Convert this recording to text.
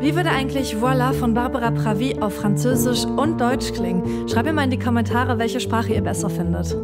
Wie würde eigentlich Voila von Barbara Pravi auf Französisch und Deutsch klingen? Schreibt mir mal in die Kommentare, welche Sprache ihr besser findet.